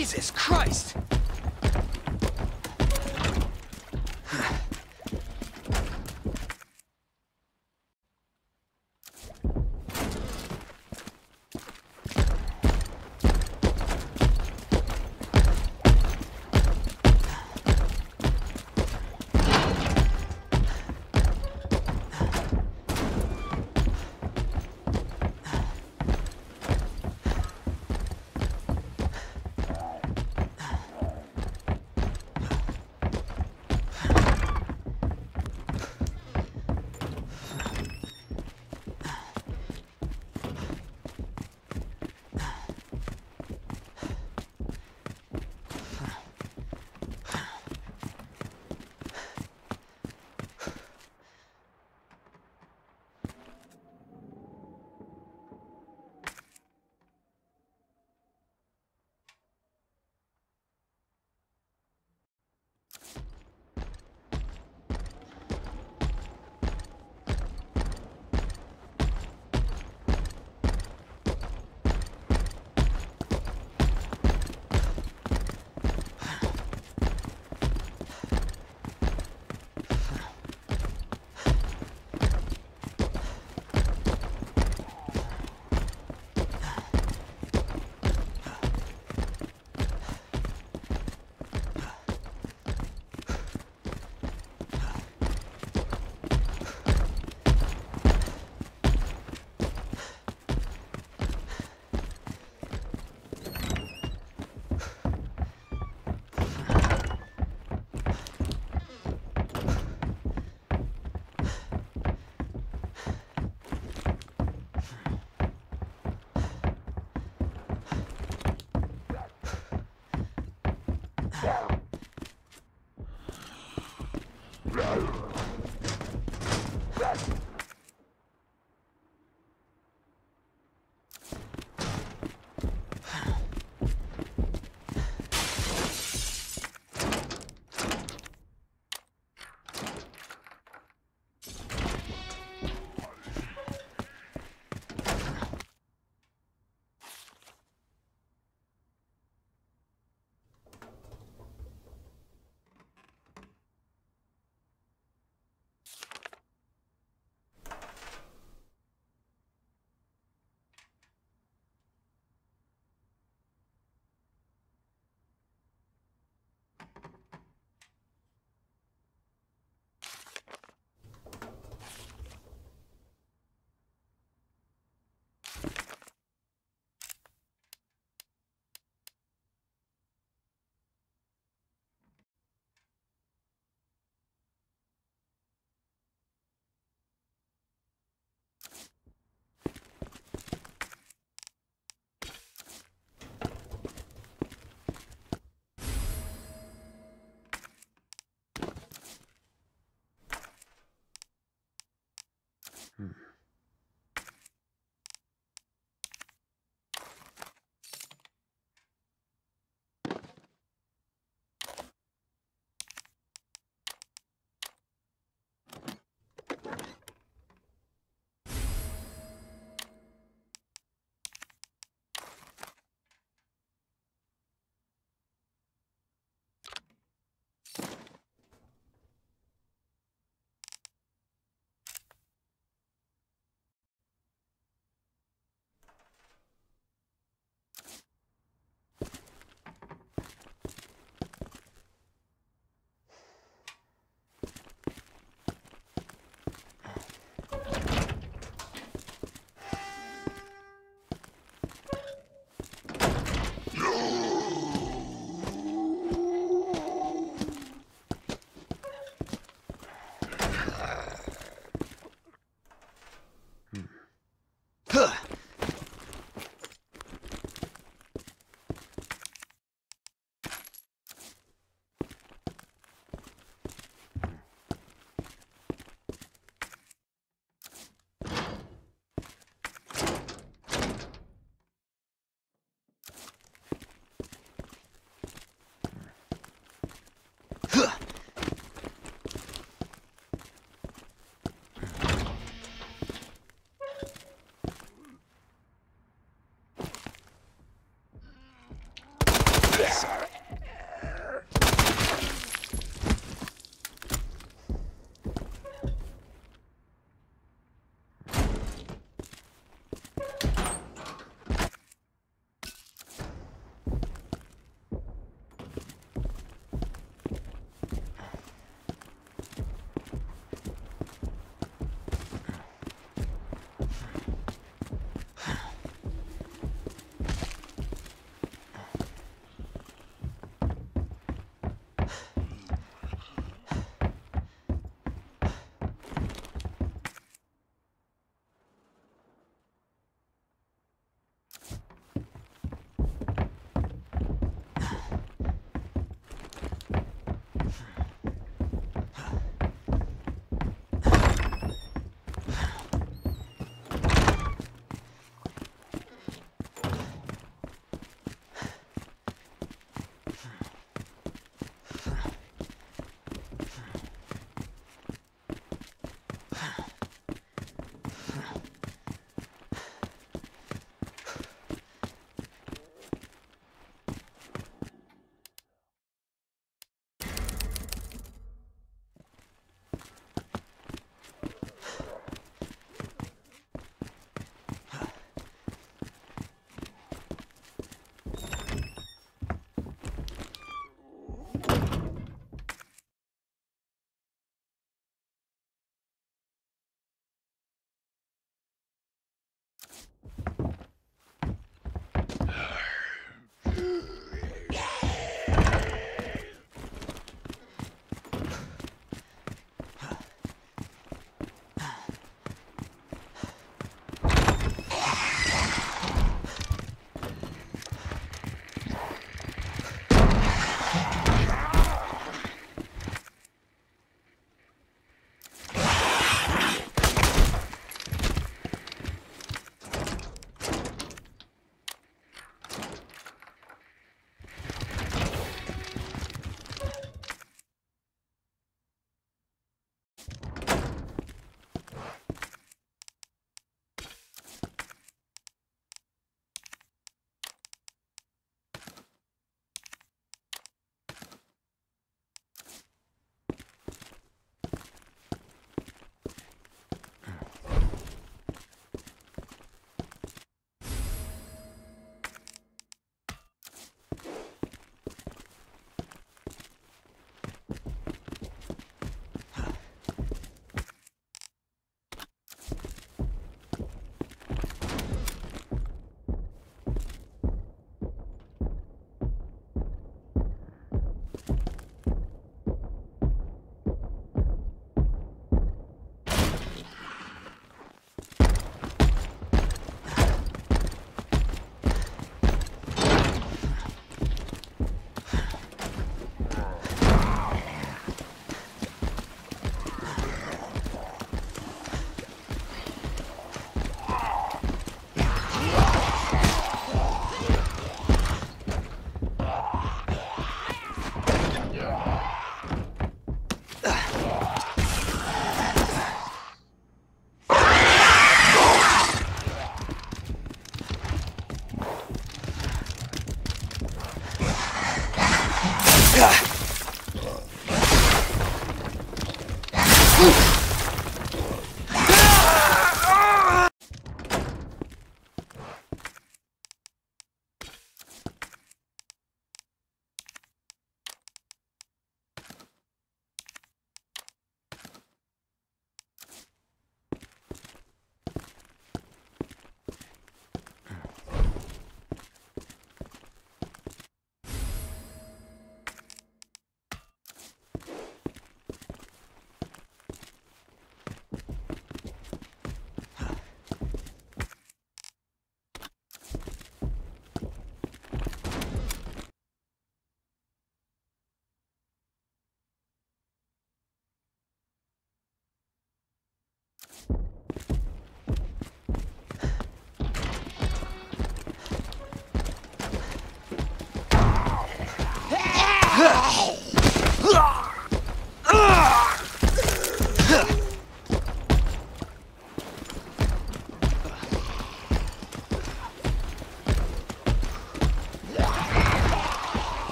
Jesus Christ! Hmm. Huh.